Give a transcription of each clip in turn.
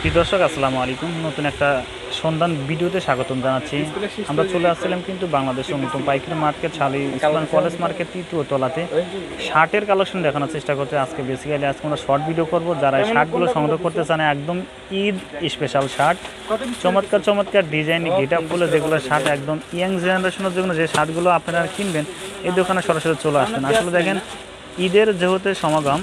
প্রিয় দর্শক, আসসালামু আলাইকুম। নতুন একটা সন্ধান ভিডিওতে স্বাগতম জানাচ্ছি। আমরা চলে আসছিলাম কিন্তু বাংলাদেশের অন্যতম পাইকারি মার্কেট শালি ইসলাম কলেজ মার্কেট তৃতীয় তলাতে। শার্টের কালেকশন দেখানোর চেষ্টা করতে আজকে বেসিক্যালি আজকে আমরা শর্ট ভিডিও করব। যারা শার্টগুলো সংগ্রহ করতে চান, একদম ঈদ স্পেশাল শার্ট। চমৎকার চমৎকার ডিজাইন গেটা ফুলে যেগুলো শার্ট একদম ইয়াং জেনারেশনের জন্য যে শার্টগুলো আপনারা কিনবেন, এই দোকানে সরাসরি চলে আসবেন। আসলে দেখেন, ঈদের যেহেতু সমাগম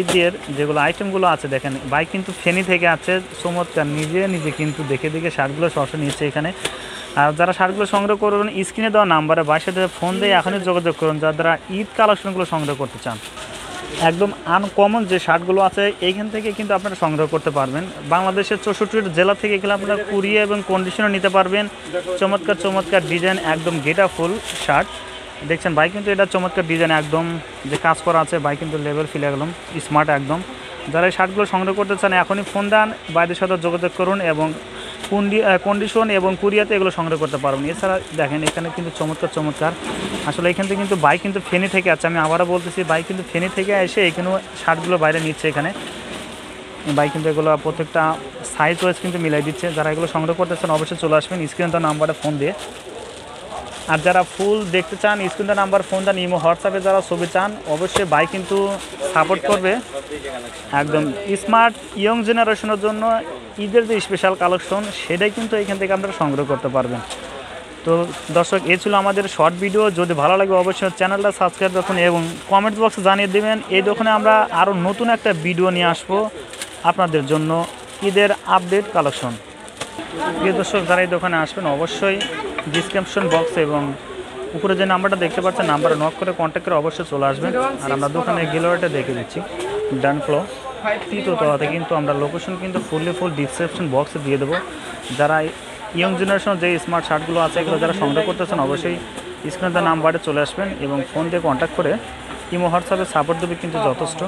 ঈদের যেগুলো আইটেমগুলো আছে দেখেন বাইক কিন্তু ফেনি থেকে আছে চমৎকার নিজে নিজে কিন্তু দেখে দেখে শার্টগুলো সরাসরি নিয়েছে এখানে। আর যারা শার্টগুলো সংগ্রহ করবেন স্ক্রিনে দেওয়া নাম্বারে বাইশের সাথে ফোন দিয়ে এখনই যোগাযোগ করুন। যারা ঈদ কালেকশনগুলো সংগ্রহ করতে চান একদম আনকমন যে শার্টগুলো আছে এইখান থেকে কিন্তু আপনারা সংগ্রহ করতে পারবেন। বাংলাদেশের চৌষট্টি জেলা থেকে এগুলো আপনারা কুড়িয়ে এবং কন্ডিশনও নিতে পারবেন। চমৎকার চমৎকার ডিজাইন একদম গেটা ফুল শার্ট। দেখছেন বাইক কিন্তু এটা চমৎকার ডিজাইন একদম যে কাজ করা আছে বাইক কিন্তু লেভেল ফিল একদম স্মার্ট একদম। যারা এই শার্টগুলো সংগ্রহ করতে চান, এখনই ফোন দেন বাইরের সাথে যোগাযোগ করুন এবং কন্ডিশন এবং কুরিয়াতে এগুলো সংগ্রহ করতে পারবেন। এছাড়া দেখেন, এখানে কিন্তু চমৎকার চমৎকার। আসলে এখান থেকে কিন্তু বাইক কিন্তু ফেনি থেকে আছে, আমি আবারও বলতেছি বাইক কিন্তু ফেনি থেকে এসে এখানেও শার্টগুলো বাইরে নিচ্ছে এখানে। বাইক কিন্তু এগুলো প্রত্যেকটা সাইজ ওয়াইজ কিন্তু মিলাই দিচ্ছে। যারা এগুলো সংগ্রহ করতে চান, অবশ্যই চলে আসবেন। স্ক্রিনে তার নাম্বারে ফোন দিয়ে। আর যারা ফুল দেখতে চান, স্ক্রিনে নাম্বার, ফোন দেন ইমো, হোয়াটসঅ্যাপে যারা ছবি চান, অবশ্যই বাইক কিন্তু সাপোর্ট করবে। একদম স্মার্ট ইয়ং জেনারেশনের জন্য ঈদের যে স্পেশাল কালেকশন সেটাই কিন্তু এখান থেকে আপনারা সংগ্রহ করতে পারবেন। তো দর্শক, এ ছিল আমাদের শর্ট ভিডিও যদি ভালো লাগে, অবশ্যই চ্যানেলটা সাবস্ক্রাইব রাখুন এবং কমেন্ট বক্সে জানিয়ে দেবেন। এই দোকানে আমরা আরও নতুন একটা ভিডিও নিয়ে আসব আপনাদের জন্য ঈদের আপডেট কালেকশন প্রিয় দর্শক, যারা এই দোকানে আসবেন, অবশ্যই ডিসক্রিপশন বক্স এবং উপরে যে নাম্বারটা দেখতে পাচ্ছেন, নাম্বারে নক করে কন্ট্যাক্ট করে অবশ্যই চলে আসবেন। আর আমরা দোকানে গেলোয়ারটা দেখে দিচ্ছি ডান ফ্লো তৃতীয়তলাতে কিন্তু আমরা লোকেশন কিন্তু ফুললি ফুল ডিসক্রিপশন বক্সে দিয়ে দেবো। যারা ইয়ং জেনারেশন যে স্মার্ট শার্টগুলো আছে, এগুলো যারা সংগ্রহ করতেছেন, অবশ্যই স্ক্রিনে তার নাম্বারে চলে আসবেন এবং ফোন দিয়ে কন্ট্যাক্ট করে ইমো হোয়াটসঅ্যাপে সাপোর্ট দেবে কিন্তু যথেষ্ট।